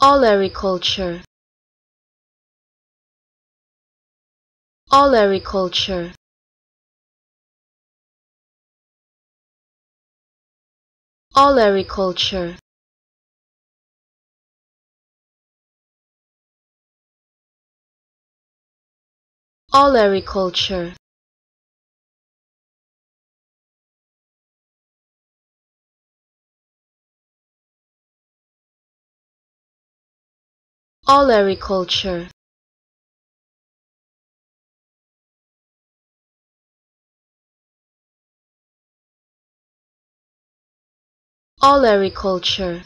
Olericulture. Olericulture. Olericulture. Olericulture Olericulture Olericulture